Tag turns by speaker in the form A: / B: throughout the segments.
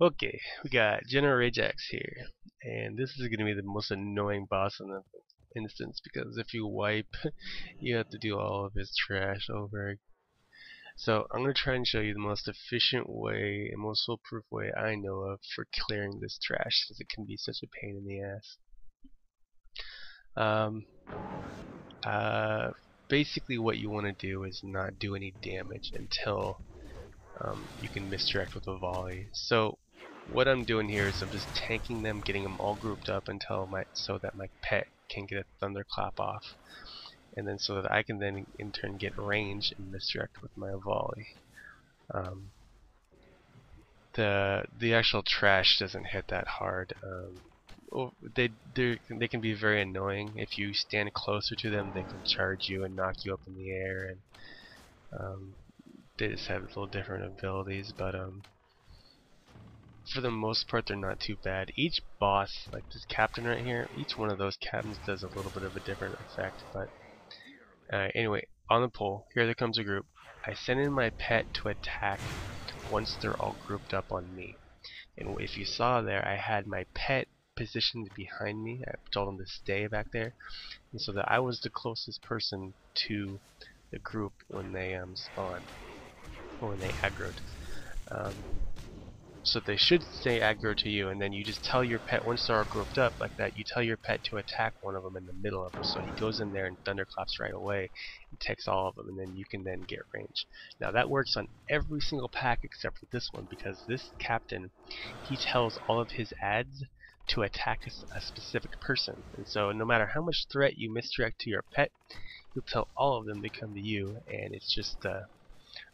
A: Okay, we got General Rajaxx here, and this is going to be the most annoying boss in the instance because if you wipe, you have to do all of his trash over. So I'm going to try and show you the most efficient way and most foolproof way I know of for clearing this trash because it can be such a pain in the ass. Um, uh, basically what you want to do is not do any damage until um, you can misdirect with a volley. So what I'm doing here is I'm just tanking them, getting them all grouped up until my so that my pet can get a thunderclap off, and then so that I can then in turn get range and misdirect with my volley. Um, the the actual trash doesn't hit that hard. Um, they they can be very annoying. If you stand closer to them, they can charge you and knock you up in the air, and um, they just have little different abilities. But um, for the most part, they're not too bad. Each boss, like this captain right here, each one of those captains does a little bit of a different effect. But uh, anyway, on the pole, here there comes a group. I send in my pet to attack once they're all grouped up on me. And if you saw there, I had my pet positioned behind me. I told him to stay back there, and so that I was the closest person to the group when they um, spawned, or when they aggroed. Um, so they should stay aggro to you, and then you just tell your pet, once they're all grouped up like that, you tell your pet to attack one of them in the middle of them. So he goes in there and thunderclaps right away, and takes all of them, and then you can then get range. Now that works on every single pack except for this one, because this captain, he tells all of his ads to attack a, specific person. And so no matter how much threat you misdirect to your pet, he'll tell all of them to come to you, and it's just uh,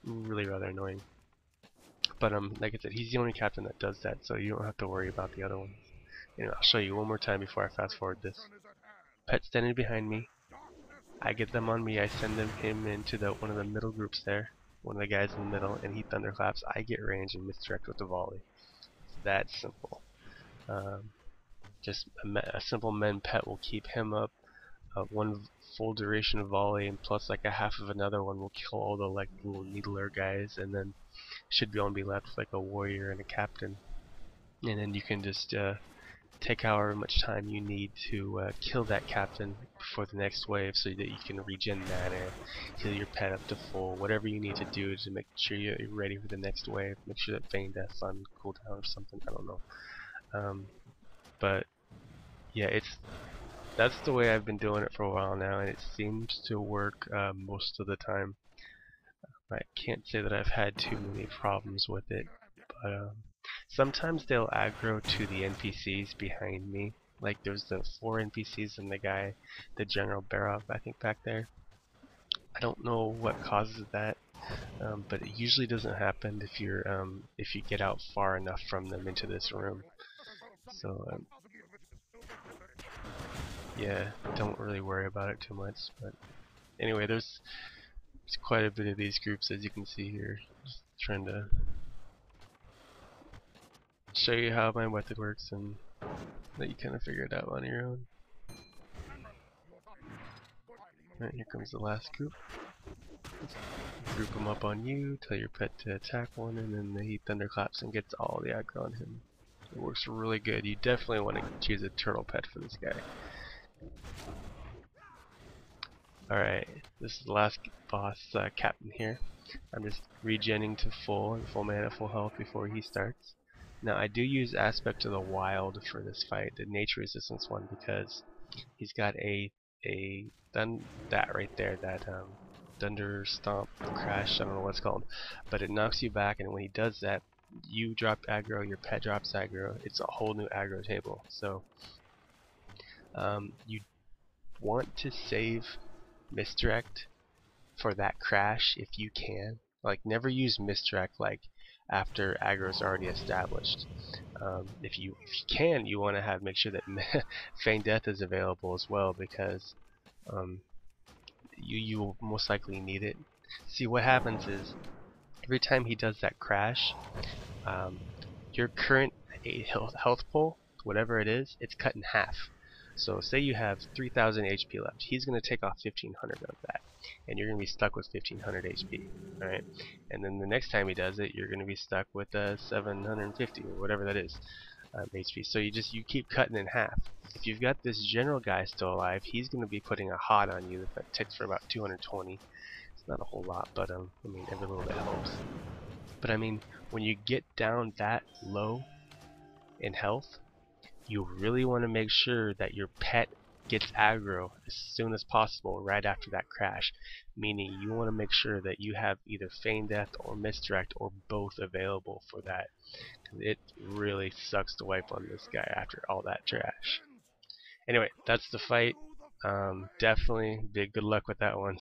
A: really rather annoying. But um, like I said, he's the only captain that does that, so you don't have to worry about the other ones. And I'll show you one more time before I fast forward this. Pet standing behind me. I get them on me. I send them him into the one of the middle groups there, one of the guys in the middle, and he thunderclaps. I get range and misdirect with the volley. It's that simple. Um, just a, a, simple mend pet will keep him up. Uh, one full duration of volley and plus like a half of another one will kill all the like little needler guys, and then should be only be left like a warrior and a captain. And then you can just uh, take however much time you need to uh, kill that captain before the next wave so that you can regen mana, heal your pet up to full, whatever you need to do to make sure you're ready for the next wave. Make sure that Feign Death's on cooldown or something, I don't know. Um, but yeah, it's that's the way I've been doing it for a while now, and it seems to work uh, most of the time. I can't say that I've had too many problems with it, but um, sometimes they'll aggro to the NPCs behind me. Like there's the four NPCs and the guy, the General Barov, I think back there. I don't know what causes that, um, but it usually doesn't happen if you're um, if you get out far enough from them into this room. So um, yeah, don't really worry about it too much. But anyway, there's there's quite a bit of these groups as you can see here. Just trying to show you how my method works and let you kind of figure it out on your own. Alright, here comes the last group. Group them up on you, tell your pet to attack one, and then he thunderclaps and gets all the aggro on him. It works really good. You definitely want to choose a turtle pet for this guy. Alright, this is the last boss uh, captain here. I'm just regenning to full full mana, full health before he starts. Now I do use Aspect of the Wild for this fight, the nature resistance one, because he's got a a done that right there, that um, Thunder Stomp Crash, I don't know what it's called, but it knocks you back, and when he does that, you drop aggro, your pet drops aggro. It's a whole new aggro table. So um, you want to save misdirect for that crash if you can. Like never use misdirect like after aggro is already established. Um, if you if you can, you want to have make sure that feign death is available as well because um, you you will most likely need it. See what happens is every time he does that crash, um, your current health pool, whatever it is, it's cut in half. So say you have 3,000 HP left. He's going to take off 1,500 of that. and you're going to be stuck with 1500 HP. Alright, and then the next time he does it, you're going to be stuck with uh, 750 or whatever that is um, HP. So you just you keep cutting in half. If you've got this general guy still alive, he's going to be putting a hot on you that ticks for about 220. It's not a whole lot, but um, I mean every little bit helps. But I mean, when you get down that low in health, you really want to make sure that your pet gets aggro as soon as possible right after that crash. Meaning you want to make sure that you have either Feign Death or Misdirect or both available for that. It really sucks to wipe on this guy after all that trash. Anyway, that's the fight. Um, definitely big good luck with that one.